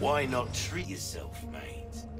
Why not treat yourself, mate?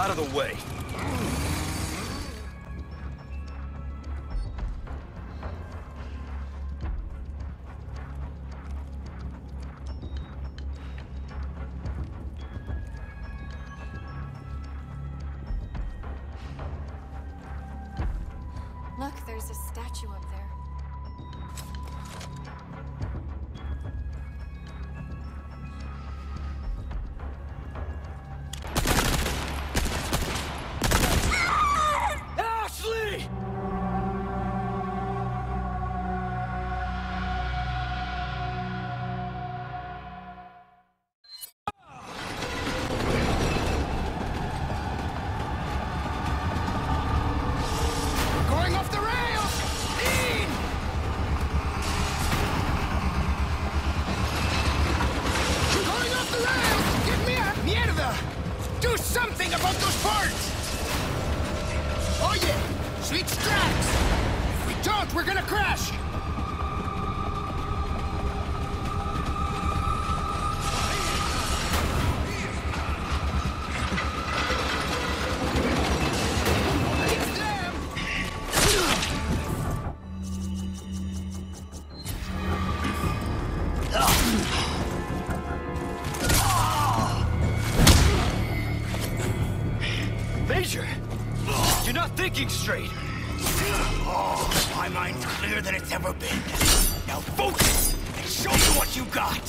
Out of the way. Look, there's a statue up there. Thinking straight! Oh, my mind's clearer than it's ever been. Now focus and show me what you got.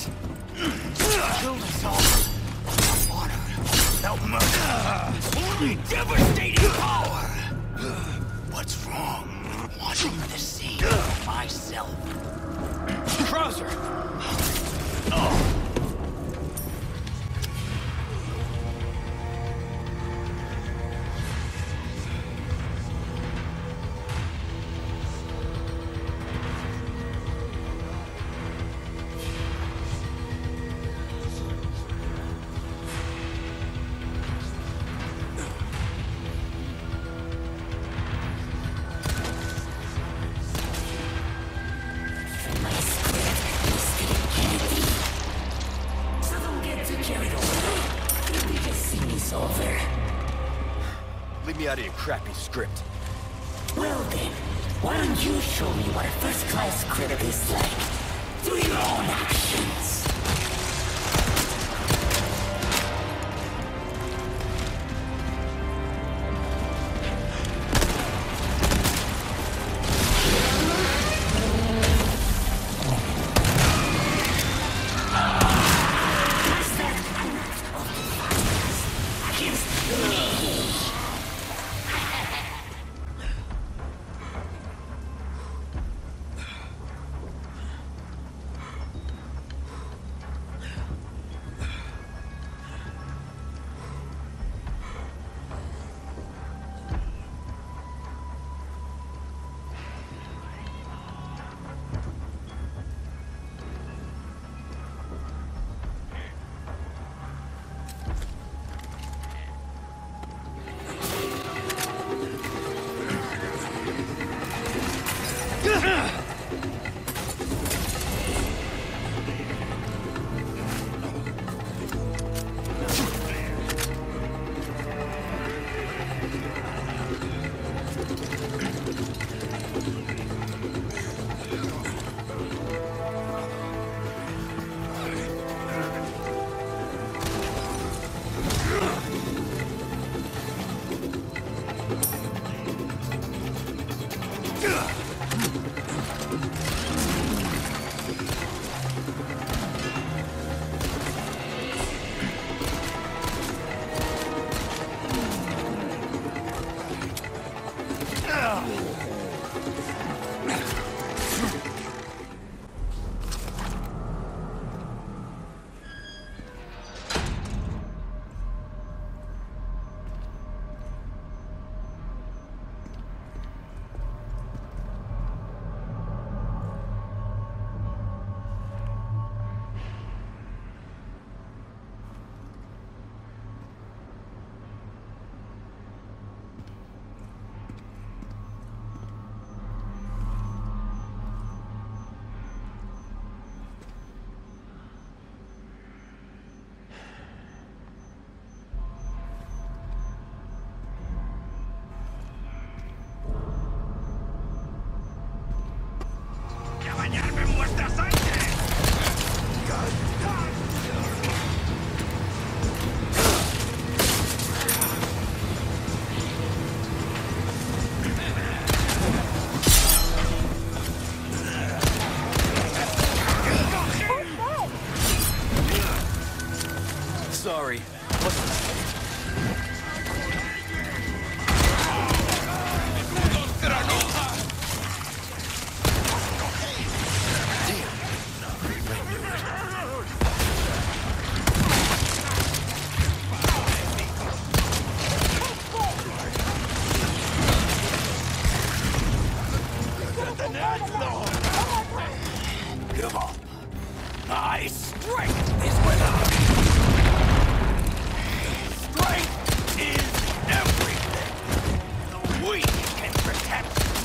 Killed us all. Without honor, without mercy. Only devastating power. What's wrong? Wanting to see myself. Krauser! Leave crappy script. Well then, why don't you show me what a first-class critic is like? Through your own actions.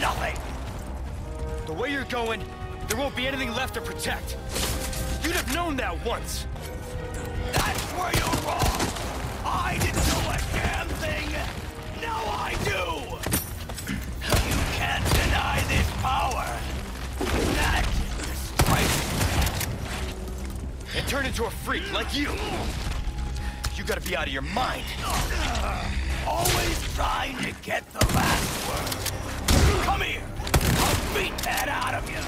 Nothing! The way you're going, there won't be anything left to protect. You'd have known that once. That's where you're wrong! I didn't know a damn thing! Now I do! You can't deny this power! That destroys And turn into a freak like you. You gotta be out of your mind. Always trying to get the last word. I'll beat that out of you!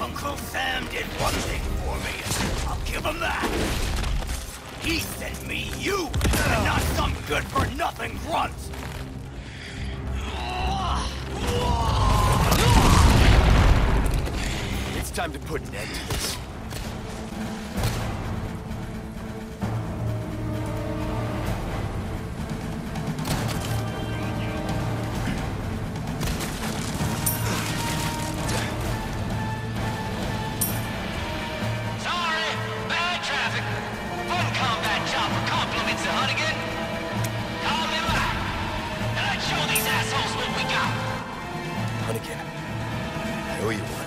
Uncle Sam did one thing for me. I'll give him that. He sent me you, and not some good-for-nothing grunt. It's time to put an end to this. Owe you one.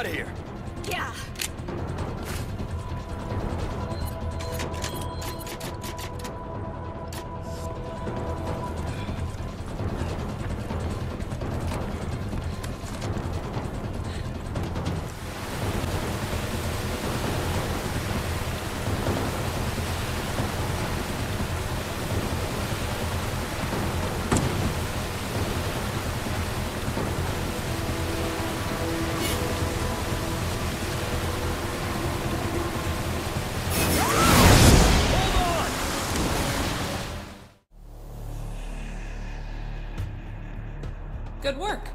Out of here. Good work.